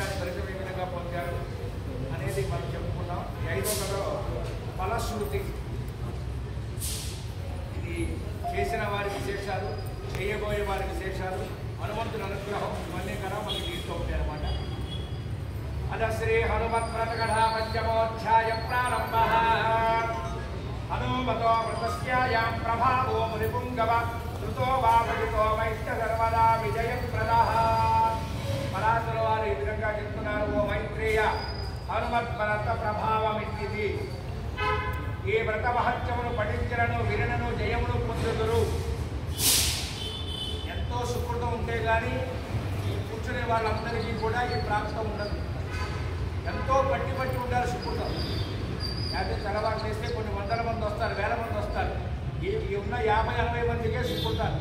దాని ఫలితం ఏ విధంగా పొందారు అనేది మనం చెప్పుకున్నాం ఈ ఐదో కథలో ఫలశ్రుతి. ఇది చేసిన వారి విశేషాలు చేయబోయే వారి విశేషాలు హనుమంతుని అనుగ్రహం ఇవన్నీ కదా మనకి దీంట్లో ఉంటాయి అన్నమాట. అద శ్రీ హనుమత్ వ్రతకథ పంచమోధ్యాయ ప్రారంభ. హనుమతో వ్రతస్యాయాం ప్రభావో మునిపుంగవ ధృతో వా భజితో మైత్య సర్వదా విజయప్రద. పరాశుల వారు ఈ విధంగా చెప్తున్నారు ఓ మైత్రేయ హనుమత్ వ్రత ప్రభావం ఇది ఈ వ్రత మహత్యమును పఠించలను విరణను జయమును పొందుదురు. ఎంతో సుకృతం ఉంటే కానీ ఈ కూర్చునే వాళ్ళందరికీ కూడా ఈ ప్రాప్తం ఉండదు. ఎంతో పట్టి పట్టి ఉండాలి సుకృతం. లేకపోతే చలవాటు చేస్తే కొన్ని వందల మంది వస్తారు వేల మంది వస్తారు. ఈ ఉన్న యాభై అరవై మందికే సుకృతాలు.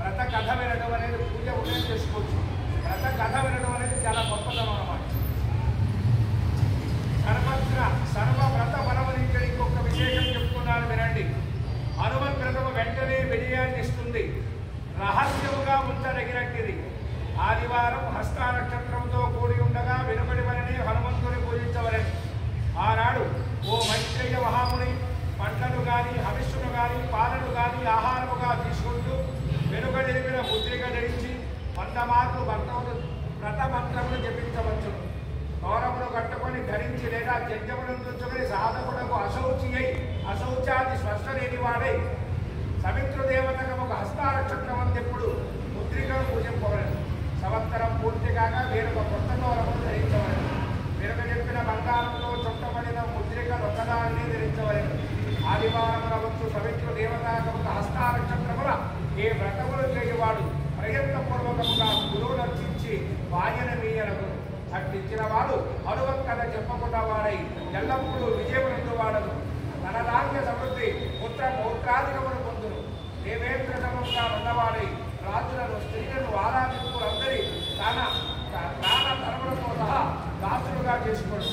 వ్రత కథ వినడం అనేది పూజ ఉదయం చేసుకోవచ్చు. వ్రత కథ వినడం అనేది చాలా గొప్పతనం అన్నమాట సర్వత్ర సర్వ వ్రత బలవరించే ఇంకొక విశేషం చెప్తున్నాను వినండి హనుమత్ వ్రతము వెంటనే విజయాన్ని ఇస్తుంది రహస్యముగా ఉంచదగినట్టిది ఆదివారం హస్త నక్షత్రంతో కూడి ఉండగా వెనుకడి హనుమంతుని పూజించవలని. ఆనాడు ఓ మైత్రేయ మహాముని పంటలు గాని హవిష్యును గాని పాలను గాని ఆహారముగా తీసుకుంటూ వెనుకడిపిన ముద్రిక ధరించి వంద మార్లు భర్తములు వ్రతమంత్రములు జపించవచ్చు. గౌరవములు కట్టుకొని ధరించి లేదా జంజములను తుంచుకొని సాధకుడకు అశౌచి అయి అశౌచాది స్పర్శ లేని వాడై సమిత్ర దేవతకు ఒక హస్తానక్షత్రం అంతెప్పుడు ముద్రికను పూజింపవలను. సంవత్సరం పూర్తి కాగా వేరొక కొత్త గౌరవము ధరించవలను. వెనుక చెప్పిన బంగారంలో చుట్టబడిన ముద్రికను ఒక్కదాన్ని ధరించవలను. ఆదివారం వచ్చు సమిత్ర దేవతకు ఒక హస్తానక్షత్రముల ఏ వ్రతములు చేయవాడు ప్రయత్నపూర్వకముగా గురువును అర్చించి వాయన మీయనకు అట్టించిన వాడు హనుమత్ చెప్పకుండా వాడై ఎల్లప్పుడూ విజయమునందు వాడదు తన రాజ్య సమృద్ధి పుత్ర పౌత్రాధికమును పొందును. దేవేంద్ర సమంగా ఉన్నవాడై రాజులను స్త్రీలను ఆరాధింపులందరి తన ప్రాణ తరములతో సహా దాసులుగా చేసుకోడు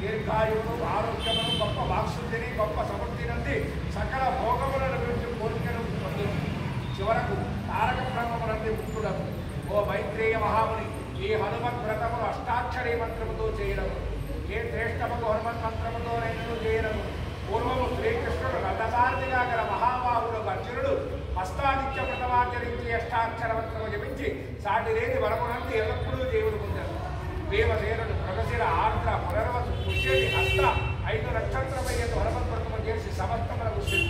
దీర్ఘాయువును ఆరోగ్యమును గొప్ప వాక్సుద్ధిని గొప్ప సమృద్ధి నుండి సకల భోగములను గురించి కోరికను పొందును. చివరకు తారక బ్రహ్మమునంది ముక్తుడము ఓ మైత్రేయ మహాముని ఈ హనుమత్ వ్రతమును అష్టాక్షరీ మంత్రముతో చేయడము. ఏ శ్రేష్టముకు హనుమత్ మంత్రముతో నేను చేయడము. పూర్వము శ్రీకృష్ణుడు రథసారథిగా గల మహాబాహుడు అర్జునుడు హస్తాదిత్య వ్రతమాచరించి అష్టాక్షరవత్రము జపించి సాటి లేని వరమునంది ఎల్లప్పుడూ దేవుడు పొందారు దేవసేనుడు ప్రగశిర ఆర్ద్ర పునర్వసు పుష్యని హస్త ఐదు నక్షత్రమయ్యేందు హనుమత్ చేసి సమస్తములకు శత్రువులను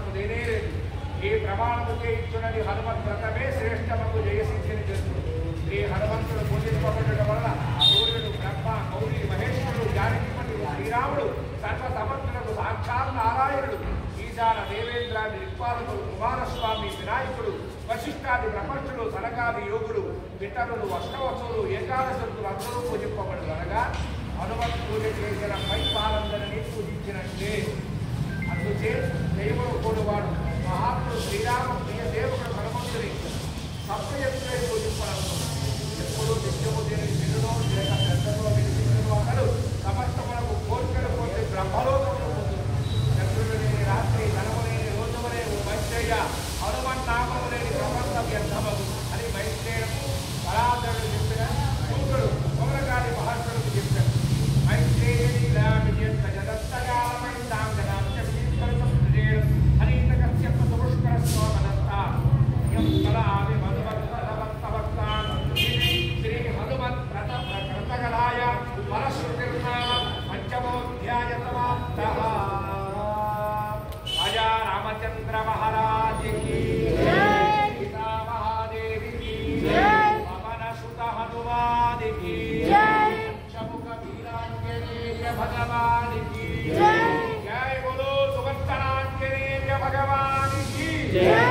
భూతనమునకు దేనే లేదు ఈ ప్రమాణము చేయించున్నది హనుమత్ వ్రతమే శ్రేష్టమకు జయసిద్ధిని చేస్తుంది. ఈ హనుమంతుడు పూజింపబడటం వలన సూర్యుడు బ్రహ్మ గౌరీ మహేశ్వరుడు జానకిపతి శ్రీరాముడు సర్వ సమర్థులకు సాక్షాత్ నారాయణుడు ఈశాన దేవేంద్రాది దిక్పాలకుడు కుమారస్వామి వినాయకుడు వశిష్ఠాది బ్రహ్మణులు సనకాది యోగులు పితరులు అష్టవసులు ఏకాదశులు అందరూ పూజింపబడు అనగా హనుమంతు పూజ చేసిన పై వారందరినీ పూజించినట్లే. చే చేయబడకూడదు వాడు మహాత్ముడు శ్రీరామ ప్రియ సేవకుడు హనుమంతుని తప్ప ఎప్పుడే పూజించాలను ఎప్పుడూ నిత్యము దేని राजा रामचंद्र महाराज की। सीता महादेव की पवन सुत हनुमान की शमुख वीरांजनेय भगवान की जय। बोलो सुभद्रांजनेय भगवान की जय।